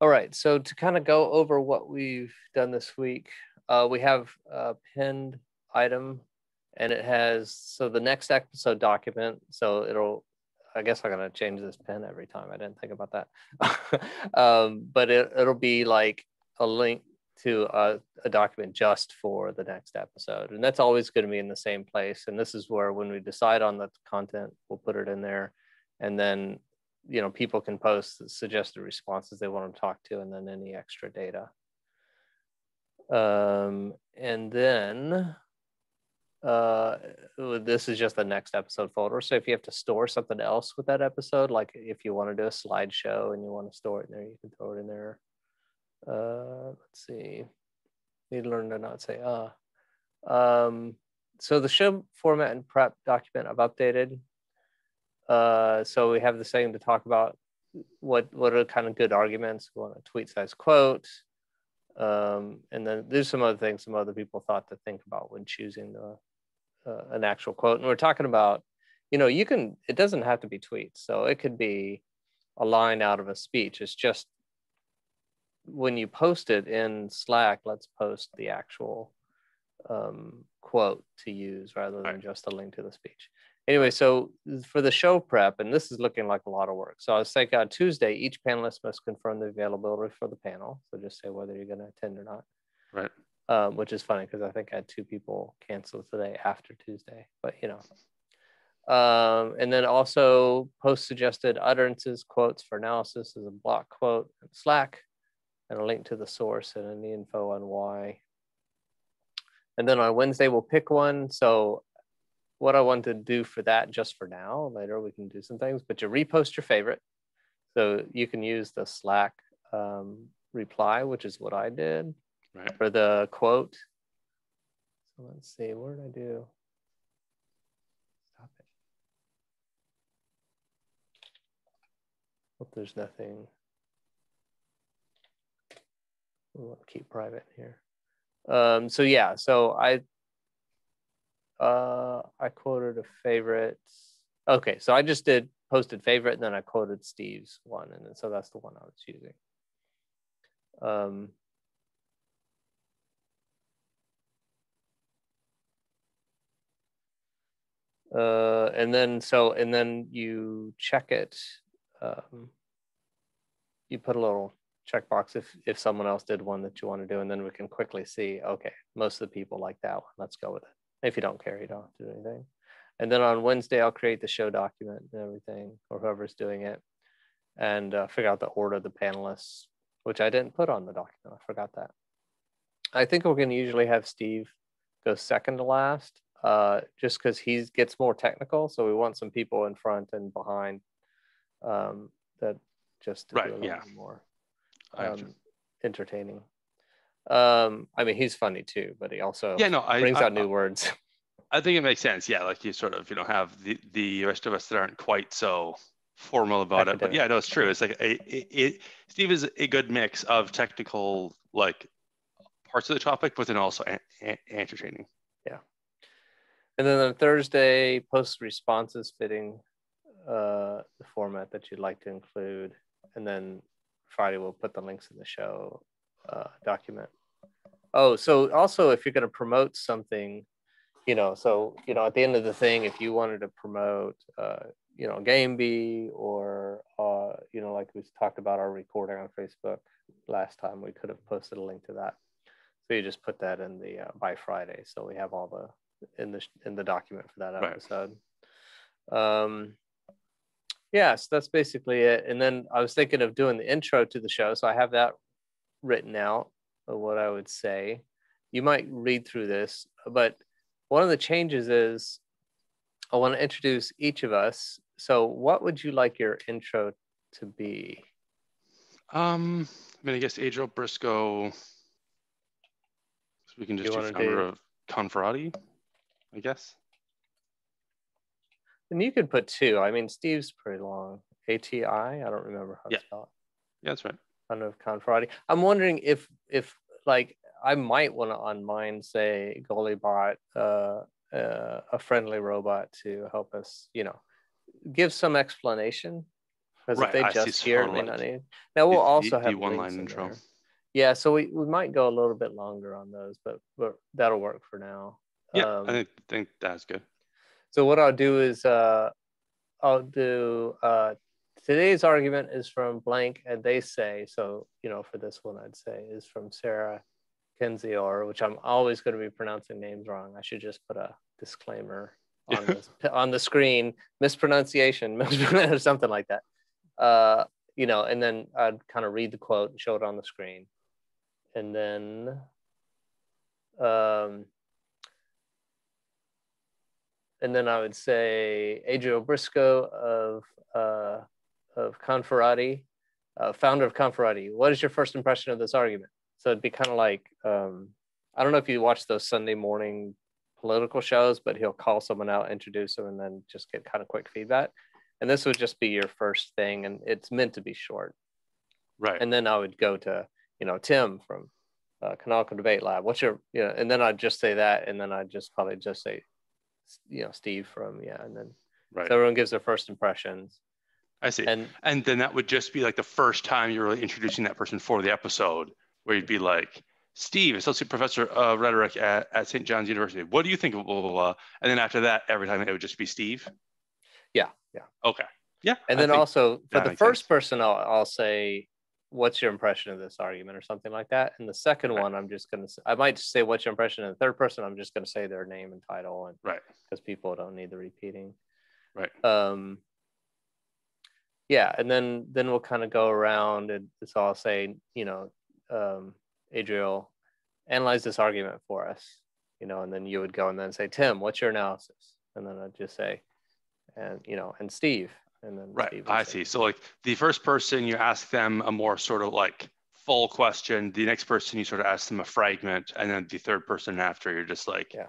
All right. So to kind of go over what we've done this week, uh, we have a pinned item and it has, so the next episode document, so it'll, I guess I'm going to change this pin every time. I didn't think about that. um, but it, it'll be like a link to a, a, document just for the next episode. And that's always going to be in the same place. And this is where when we decide on the content, we'll put it in there. And then, you know, people can post suggested responses they want to talk to and then any extra data. Um, and then uh, this is just the next episode folder. So if you have to store something else with that episode, like if you want to do a slideshow and you want to store it in there, you can throw it in there. Uh, let's see. Need to learn to not say uh. Um, so the show format and prep document I've updated. Uh, so we have the same to talk about what what are kind of good arguments. We want a tweet size quote. Um, and then there's some other things some other people thought to think about when choosing the uh, an actual quote. And we're talking about, you know, you can it doesn't have to be tweets. So it could be a line out of a speech. It's just when you post it in Slack, let's post the actual um, quote to use rather than right. just a link to the speech. Anyway, so for the show prep, and this is looking like a lot of work. So I was thinking on Tuesday, each panelist must confirm the availability for the panel. So just say whether you're going to attend or not. Right. Um, which is funny because I think I had two people cancel today after Tuesday, but you know. Um, and then also post suggested utterances, quotes for analysis as a block quote in Slack and a link to the source and any info on why. And then on Wednesday, we'll pick one. So what I want to do for that just for now, later we can do some things, but you repost your favorite. So you can use the Slack um, reply, which is what I did right. for the quote. So let's see, what did I do? Stop it. Hope there's nothing we'll keep private here. Um, so yeah, so I uh, I quoted a favorite. Okay, so I just did posted favorite, and then I quoted Steve's one, and then, so that's the one I was using. Um, uh, and then so and then you check it. Um, you put a little checkbox if if someone else did one that you want to do, and then we can quickly see. Okay, most of the people like that one. Let's go with it. If you don't care, you don't have to do anything. And then on Wednesday, I'll create the show document and everything, or whoever's doing it, and uh, figure out the order of the panelists, which I didn't put on the document. I forgot that. I think we're going to usually have Steve go second to last, uh, just because he gets more technical. So we want some people in front and behind um, that just to right, do a little yeah. more um, entertaining. Um, I mean, he's funny too, but he also yeah, no, I, brings I, out new I, words. I think it makes sense. Yeah, like you sort of you know have the the rest of us that aren't quite so formal about Academic. it, but yeah, no, it's true. It's like it, it, Steve is a good mix of technical like parts of the topic, but then also a, a, entertaining. Yeah. And then on Thursday, post responses fitting uh, the format that you'd like to include, and then Friday we'll put the links in the show uh, document. Oh, so also if you're going to promote something, you know, so you know at the end of the thing, if you wanted to promote, uh, you know, game b or uh, you know, like we talked about our recording on Facebook last time, we could have posted a link to that. So you just put that in the uh, by Friday, so we have all the in the in the document for that episode. Right. Um, Yes, that's basically it. And then I was thinking of doing the intro to the show. So I have that written out of what I would say. You might read through this, but one of the changes is I want to introduce each of us. So what would you like your intro to be? Um, I mean, I guess Adriel Briscoe. So we can just do founder do... of Conferati, I guess. And you could put two. I mean, Steve's pretty long. ATI. I don't remember how yeah. to spell it. Yeah, that's right. Kind of Conferati. I'm wondering if if like I might want to on mine say Golibot, uh, uh, a friendly robot to help us, you know, give some explanation. because Right, if they I just hear it, may not need. Now we'll also the have one-line in intro. there. Yeah, so we, we might go a little bit longer on those, but but that'll work for now. Yeah, Um, I think think that's good. So what I'll do is uh, I'll do uh, today's argument is from blank and they say so you know for this one I'd say is from Sarah Kendzior, which I'm always going to be pronouncing names wrong. I should just put a disclaimer on this on the screen mispronunciation or something like that. Uh, you know, and then I'd kind of read the quote and show it on the screen, and then um, and then I would say Adriel Briscoe of uh, of Conferati, uh, founder of Conferati. What is your first impression of this argument? So it'd be kind of like um, I don't know if you watch those Sunday morning political shows, but he'll call someone out, introduce them, and then just get kind of quick feedback. And this would just be your first thing, and it's meant to be short. Right. And then I would go to you know Tim from uh, Canonical Debate Lab. What's your you know? And then I'd just say that, and then I'd just probably just say you know Steve from yeah, and then right. so everyone gives their first impressions. I see. And And then that would just be like the first time you're really introducing that person for the episode, where you'd be like, Steve, associate professor of rhetoric at, at St. John's University. What do you think of blah, blah, blah? And then after that, every time it would just be Steve. yeah, yeah. Okay. Yeah. And I then also for the first sense. person, I'll, I'll say, "What's your impression of this argument?" or something like that. And the second Right. one, I'm just gonna say, I might say, "What's your impression?" And the third person, I'm just gonna say their name and title, and Right. because people don't need the repeating. Right. Um. Yeah, and then then we'll kind of go around, and so I'll say, you know, um, Adriel, analyze this argument for us, you know, and then you would go and then say, Tim, what's your analysis? And then I'd just say, and you know, and Steve, and then Right. Steve I say- see. So like the first person, you ask them a more sort of like full question. The next person, you sort of ask them a fragment, and then the third person after, you're just like, Yeah.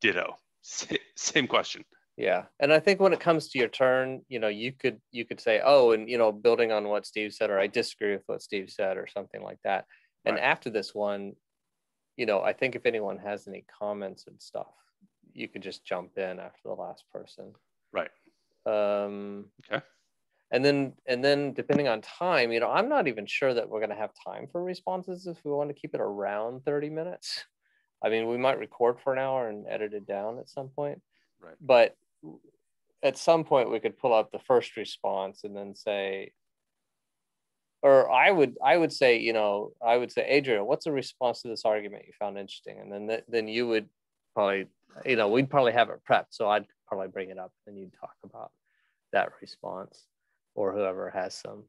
ditto. Same question. Yeah, and I think when it comes to your turn, you know, you could you could say, oh, and you know, building on what Steve said, or I disagree with what Steve said, or something like that. And after this one, you know, I think if anyone has any comments and stuff, you could just jump in after the last person. Right. Um, Okay. And then and then depending on time, you know, I'm not even sure that we're going to have time for responses if we want to keep it around 30 minutes. I mean, we might record for an hour and edit it down at some point. Right. But at some point we could pull up the first response and then say or I would I would say, you know, I would say, Adrian, what's a response to this argument you found interesting? And then th- then you would probably, you know, we'd probably have it prepped. So I'd probably bring it up and you'd talk about that response or whoever has some.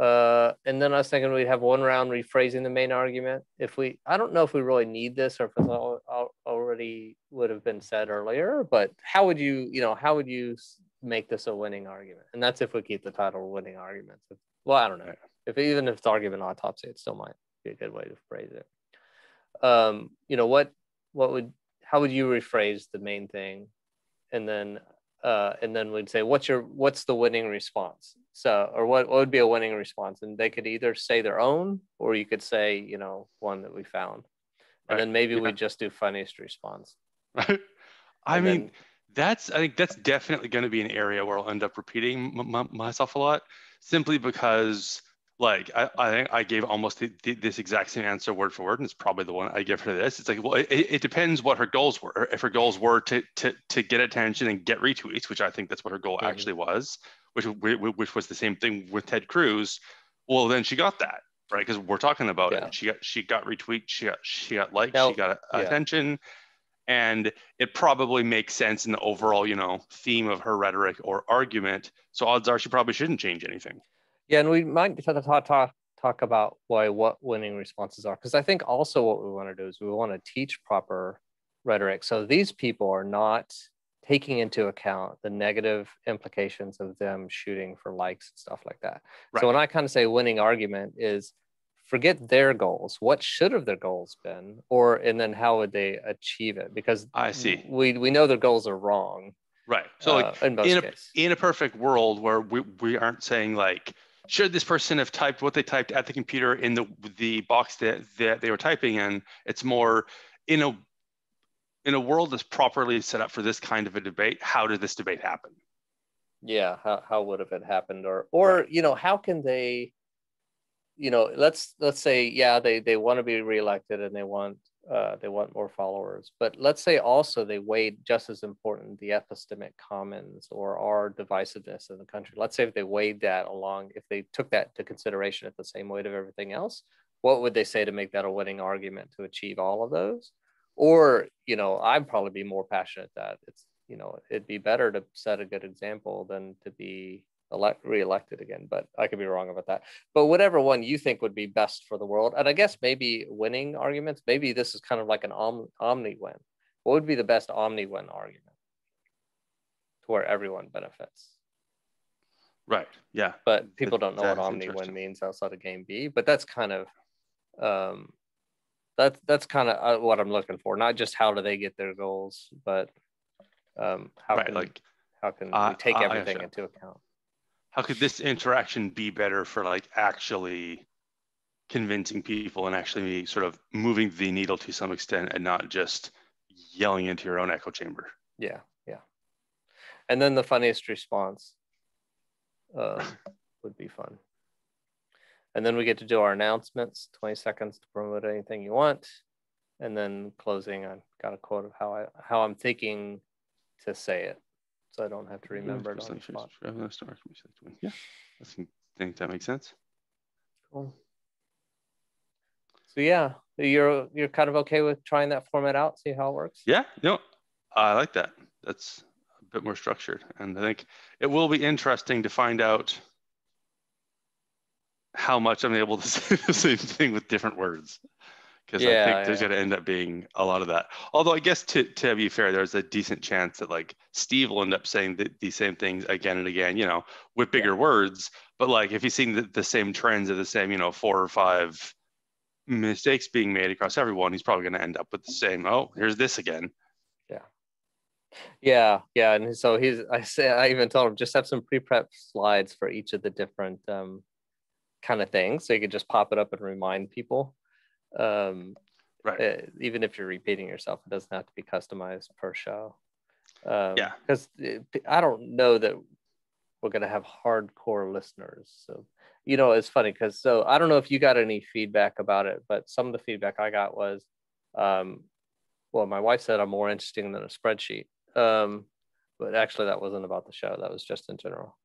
Uh, and then I was thinking we'd have one round rephrasing the main argument. If we, I don't know if we really need this or if it's al- al- already would have been said earlier, but how would you, you know, how would you make this a winning argument? And that's if we keep the title winning arguments. Well, I don't know. If even if it's argument autopsy, it still might be a good way to phrase it. Um, you know, what, what would, how would you rephrase the main thing? And then uh, and then we'd say, "What's your what's the winning response?" So, or what, what would be a winning response? And they could either say their own, or you could say, you know, one that we found, and then maybe Yeah. we just do funniest response. I And mean, then- that's I think that's definitely going to be an area where I'll end up repeating m- m- myself a lot, simply because like I, I think I gave almost the, the, this exact same answer word for word, and it's probably the one I give her this. It's like, well, it, it depends what her goals were. If her goals were to to to get attention and get retweets, which I think that's what her goal Mhm. actually was, which which was the same thing with Ted Cruz. Well, then she got that right because we're talking about Yeah. it. She got she got retweets, she got she got likes, Now- she got yeah. attention and it probably makes sense in the overall you know theme of her rhetoric or argument so odds are she probably shouldn't change anything Yeah, and we might talk talk, talk about why what winning responses are, because I think also what we want to do is we want to teach proper rhetoric. So these people are not taking into account the negative implications of them shooting for likes and stuff like that. Right. So when I kind of say winning argument is forget their goals. What should have their goals been, or and then how would they achieve it? Because I see. we we know their goals are wrong. right so like uh, in in a in a perfect world where we, we aren't saying like should this person have typed what they typed at the computer in the the box that, that they were typing in it's more in a in a world that's properly set up for this kind of a debate how did this debate happen Yeah, how how would have it happened, or or right. you know, how can they, you know, let's let's say yeah, they they want to be reelected and they want uh, they want more followers. But let's say also they weighed just as important the epistemic commons or our divisiveness in the country. Let's say if they weighed that along, if they took that to consideration at the same weight of everything else, what would they say to make that a winning argument to achieve all of those? Or, you know, I'd probably be more passionate that it's, you know, it'd be better to set a good example than to be elect re-elected again but i could be wrong about that. But whatever one you think would be best for the world and i guess maybe winning arguments maybe this is kind of like an om- omni win. What would be the best omni win argument to where everyone benefits? Right. Yeah. But people don't know what omni win means outside of game b but that's kind of um that's that's kind of uh, what i'm looking for not just how do they get their goals but um how right, can like how can uh, we take everything into account? How could this interaction be better for like actually convincing people and actually sort of moving the needle to some extent and not just yelling into your own echo chamber? Yeah yeah. And then the funniest response uh, would be fun and then we get to do our announcements 20 seconds to promote anything you want and then closing i got a quote of how i how i'm thinking to say it so I don't have to remember it on the spot. Yeah, I think that makes sense. Cool. So yeah, you're you're kind of okay with trying that format out, see how it works. Yeah, no, I like that. That's a bit more structured, and I think it will be interesting to find out how much I'm able to say the same thing with different words because yeah, I think there's yeah. going to end up being a lot of that. Although I guess to, to be fair, there's a decent chance that like Steve will end up saying the, these same things again and again, you know, with bigger yeah. words. But like if he's seeing the, the same trends of the same, you know, four or five mistakes being made across everyone, he's probably going to end up with the same. Oh, here's this again. Yeah. Yeah, yeah, and so he's. I say I even told him just have some pre-prep slides for each of the different um, kind of thing. so you could just pop it up and remind people um, right. Uh, even if you're repeating yourself, it doesn't have to be customized per show. Um, yeah. Because I don't know that we're going to have hardcore listeners. So, you know, it's funny because so I don't know if you got any feedback about it, but some of the feedback I got was, um, well, my wife said I'm more interesting than a spreadsheet. Um, but actually, that wasn't about the show. That was just in general.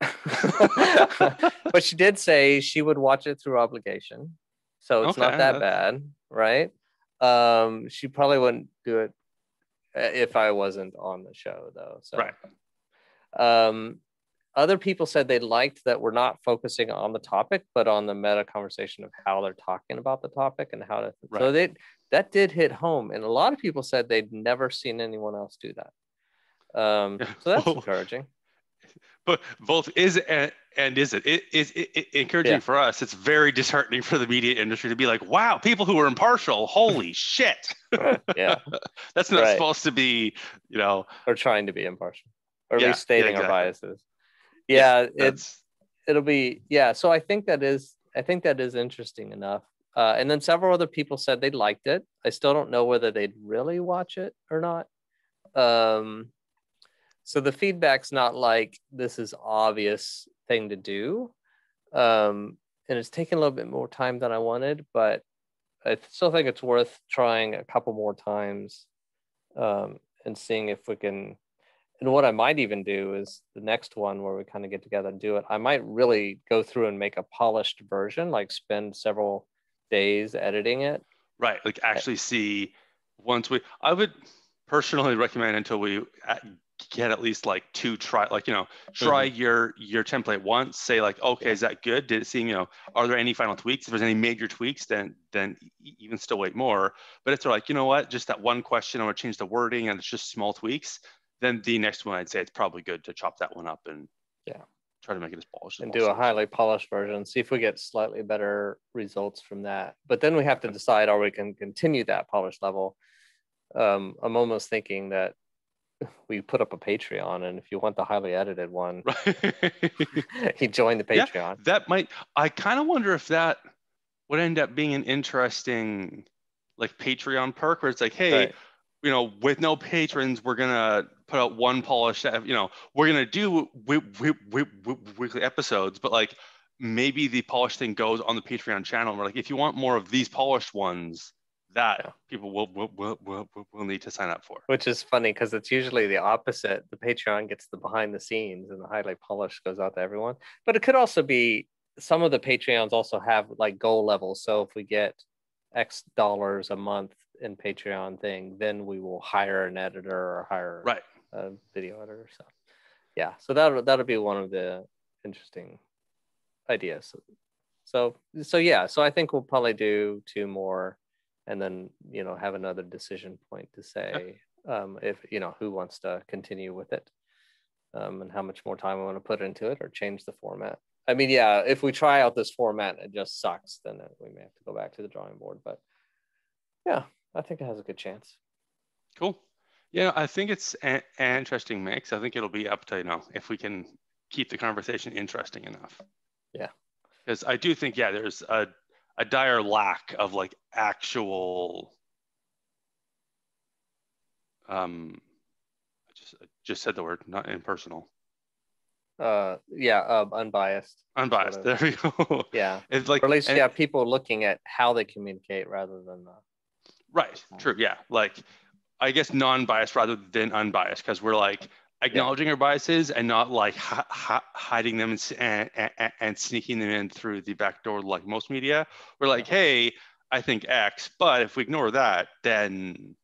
but she did say she would watch it through obligation so it's okay, not that bad, right? Um, she probably wouldn't do it uh, if I wasn't on the show, though. So, right. Um, other people said they liked that we're not focusing on the topic, but on the meta conversation of how they're talking about the topic and how to. Right. So they that did hit home, and a lot of people said they'd never seen anyone else do that. Um, so that's encouraging but both is and, and is it? It is it, it, encouraging yeah. for us. It's very disheartening for the media industry to be like, wow, people who are impartial, holy shit. yeah. That's not right. supposed to be, you know. Or trying to be impartial. Or yeah, restating yeah, exactly. our biases. Yeah, it's it'll be yeah. So I think that is I think that is interesting enough. Uh, and then several other people said they liked it. I still don't know whether they'd really watch it or not. Um, so the feedback's not like this is obvious thing to do. Um, and it's taken a little bit more time than i wanted but i still think it's worth trying a couple more times um, and seeing if we can and what i might even do is the next one where we kind of get together and do it. I might really go through and make a polished version like spend several days editing it. Right like actually see once we i would personally recommend until we get at least like two try like you know try mm-hmm. your your template once say like okay is that good? Did it seem you know are there any final tweaks? If there's any major tweaks then then even still wait more. But if they're like you know what? Just that one question i'm going to change the wording and it's just small tweaks then the next one i'd say it's probably good to chop that one up and yeah. try to make it as polished and do a highly polished version see if we get slightly better results from that. But then we have to decide are we can continue that polished level? Um, i'm almost thinking that we put up a Patreon, and if you want the highly edited one, you join the Patreon. Yeah, that might. I kind of wonder if that would end up being an interesting, like Patreon perk, where it's like, hey, right. you know, with no patrons, we're gonna put out one polished, uh, you know, we're gonna do we, we, we, weekly episodes, but like maybe the polished thing goes on the Patreon channel. We're like, if you want more of these polished ones, that yeah. people will, will, will, will, will need to sign up for. Which is funny because it's usually the opposite. The Patreon gets the behind the scenes and the highlight polish goes out to everyone. But it could also be some of the Patreons also have like goal levels. So if we get X dollars a month in Patreon thing, then we will hire an editor or hire right. a video editor. So yeah, so that'll that'll be one of the interesting ideas. So so yeah, so I think we'll probably do two more and then you know have another decision point to say um, if you know who wants to continue with it um, and how much more time I want to put into it or change the format. I mean, yeah, if we try out this format and it just sucks, then we may have to go back to the drawing board. But yeah, I think it has a good chance. Cool. Yeah, I think it's an, interesting mix. I think it'll be up to you know if we can keep the conversation interesting enough. Yeah. Because I do think yeah, there's a a dire lack of like actual um I just I just said the word not impersonal. Uh yeah uh, unbiased. Unbiased sort of. there we go. Yeah. It's like or at least yeah people looking at how they communicate rather than uh, right true yeah. Like i guess non-biased rather than unbiased because we're like acknowledging yeah. our biases and not like hi- hi- hiding them and, and, and, sneaking them in through the back door like most media. We're like hey i think x but if we ignore that then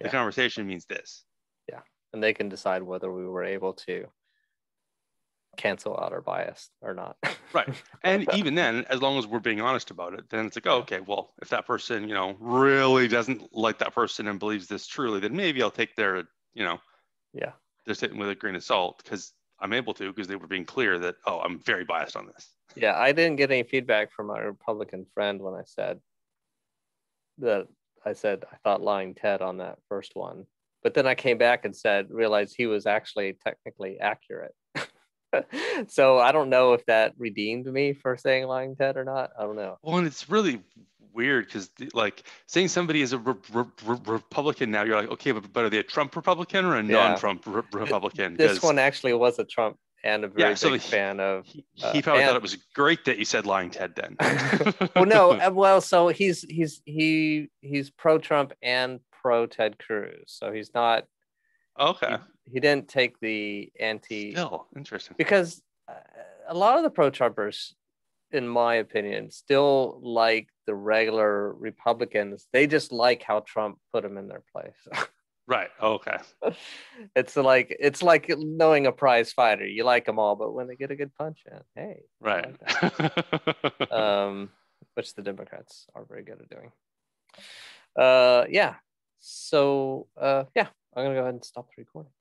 yeah. the conversation means this. Yeah. And they can decide whether we were able to cancel out our bias or not. Right. And even then as long as we're being honest about it then it's like oh, okay well if that person you know really doesn't like that person and believes this truly then maybe i'll take their you know yeah just hitting with a grain of salt because I'm able to because they were being clear that oh I'm very biased on this. Yeah, I didn't get any feedback from my Republican friend when I said that I said I thought lying Ted on that first one, but then I came back and said realized he was actually technically accurate. so I don't know if that redeemed me for saying lying Ted or not. I don't know. Well, and it's really weird because like saying somebody is a re- re- re- Republican now, you're like, okay, but, but are they a Trump Republican or a yeah. non-Trump Republican? This one actually was a Trump and a very yeah, so big he, fan of. He, uh, he probably and, thought it was great that you said lying Ted then. well, no, uh, well, so he's he's he he's pro Trump and pro Ted Cruz, so he's not. Okay. He, he didn't take the anti. Still interesting. Because uh, a lot of the pro Trumpers in my opinion, still like the regular Republicans. They just like how Trump put them in their place. right. Okay. it's like it's like knowing a prize fighter. You like them all, but when they get a good punch in, hey. Right. Like um, which the Democrats are very good at doing. Uh, yeah. So uh, yeah, I'm gonna go ahead and stop the recording.